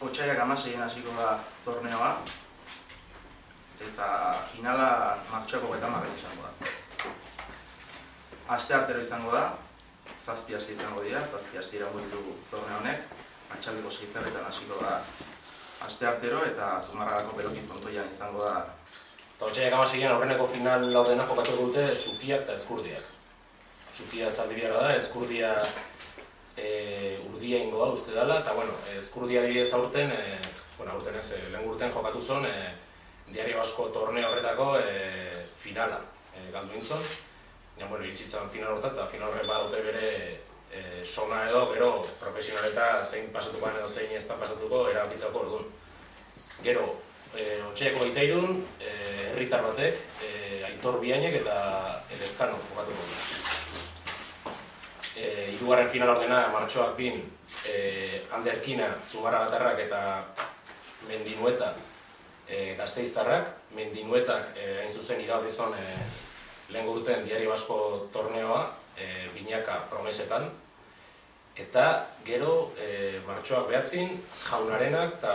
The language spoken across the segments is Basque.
Otsaiak amaseien hasiko da torneoa, eta finala martxoko eta marren izango da. Aste artero izango da, zazpi aste izango dira, zazpi aste irago ditu torneo honek, atxaldeko seiterretan hasiko da aste artero eta zumarragako pelokin frontoian izango da Eta Otsaiak amaseien aurreneko final laudena jokatu dute Zukiak eta Eskurdiak. Zukia zaldi biharra da, Eskurdia e, urdia ingo da uste dela, eta bueno, Eskurdia adibidez aurten, e, bueno, aurten ez, e, lehen urten jokatu zuen, e, diario asko torneo horretako e, finala e, galdu intzon. Ja, bueno, iritsi zen final horretan, eta final horret badute bere e, sona edo, gero profesionaleta zein pasatuko edo zein ez da pasatuko erabakitzako orduan. Gero, e, Otxeako gaitairun, herritar batek, e, Aitor Biainek eta Elezkano jokatuko du. E, irugarren final ordena martxoak bin, e, Ander Kina, Zumarra Gatarrak eta Mendinueta e, Gazteiztarrak. Mendinuetak e, hain zuzen irabazizon e, lehen gurten diari basko torneoa, e, binaka promesetan, eta gero e, martxoak behatzin jaunarenak eta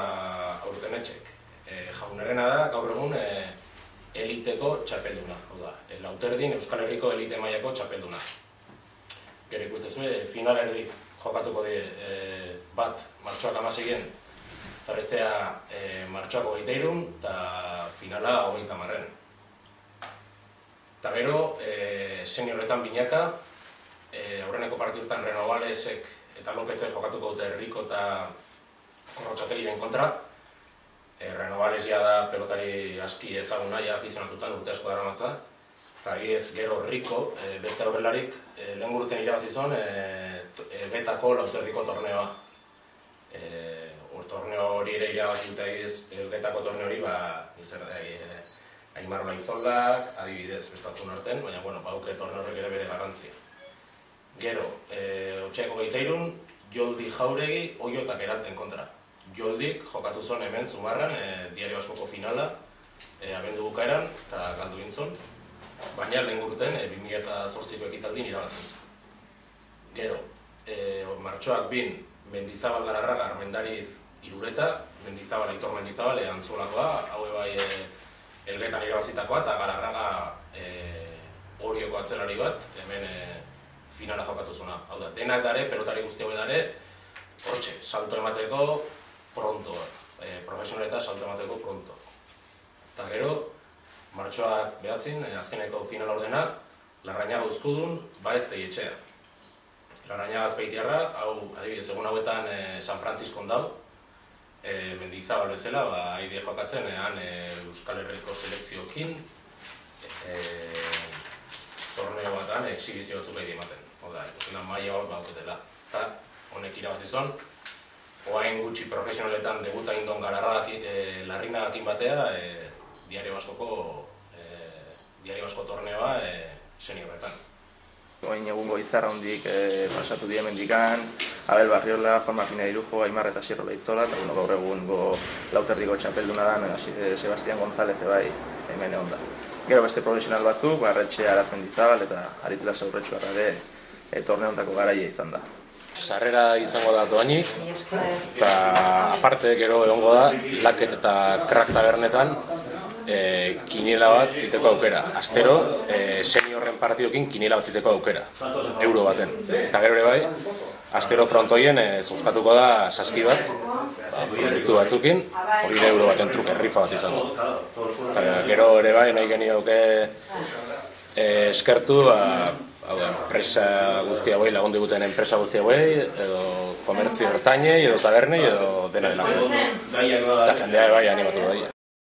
aurtenetxek. E, jaunarena da gaur egun e, eliteko txapelduna, hau da, lauterdin Euskal Herriko elite mailako txapelduna. Gero ikustezu, e, final erdik jokatuko die e, bat martxoak amasegien, eta bestea e, martxoak hogeita irun, eta finala hogeita marren. Eta gero, e, seniorretan binaka, e, aurreneko partiduetan Renovalesek eta Lopezek jokatuko dute Herriko eta Korrotxategiren kontra. E, Renovales ja da pelotari aski ezaguna, ja afizionatutan urte asko dara matza. Eta ez gero Rico, e, beste aurrelarik, e, lehen guruten irabazizon, e, e, betako lauterdiko torneoa. E, or, torneo hori ere irabazita ez, e, betako torneo hori, ba, izan da, e, Aimar Olaizoldak, adibidez, bestatzen arten, baina, bueno, bauke torneo horrek ere bere garrantzia. Gero, e, otxeako gaiteirun, Joldi Jauregi, oiotak eralten kontra. Joldik jokatu zuen hemen Zumarran, e, diario askoko finala, e, abendu bukaeran, eta galdu gintzon. Baina lehen gurten, e, 2008ko ekitaldin irabazkuntza. Gero, e, martxoak bin, Mendizabal gararraga armendariz irureta, Mendizabal, Aitor Mendizabal, e, antzolakoa, hau bai e, elgetan irabazitakoa, eta gararraga e, horioko atzelari bat, hemen e, finala jokatu zuna. Hau da, denak dare, pelotari guzti hau dare, hortxe, salto emateko pronto, e, profesionaleta salto emateko pronto. Martxoak behatzin, e, azkeneko final ordena, Larrañaga uzkudun, ba ez etxea. Larrañaga azpeitiarra, hau, adibidez, egun hauetan e, San Francisco dau, e, mendizabal bezala, ba, haide jokatzen, ean e, Euskal Herriko selekziokin, e, torneo batan, exibizio batzuk behit ematen. Oda, ikusten da maia bat bauketela. Eta honek irabazizon, oain gutxi profesionaletan debuta indon galarragak, e, larrinagakin batea, e, diario baskoko, diario basko torneoa e, seniorretan. Oin egungo izarra hondik e, pasatu die mendikan, Abel Barriola, Juan Martina Irujo, Aimar eta Sierro Leizola, eta bueno, gaur egungo lauterdiko txapelduna da, e, Sebastián González ebai hemen egon da. Gero beste profesional batzuk, Barretxe Araz Mendizabal eta Aritz Lasa Urretxu ere e, torneontako garaia izan da. Sarrera izango da doainik, eta aparte gero egongo da, laket eta krak tabernetan, e, kiniela bat diteko aukera. Astero, e, seniorren partidokin kiniela bat diteko aukera, euro baten. Eta gero ere bai, astero frontoien e, zuzkatuko da saski bat, ba, produktu batzukin, hori da euro baten truke, rifa bat izango. Eta gero ere bai, nahi genioke e, eskertu, ba, hau da, enpresa guztia hauei, lagundu guten enpresa guztia hauei, edo komertzio ertainei, edo tabernei, edo dena dela. Eta jendea bai animatu da.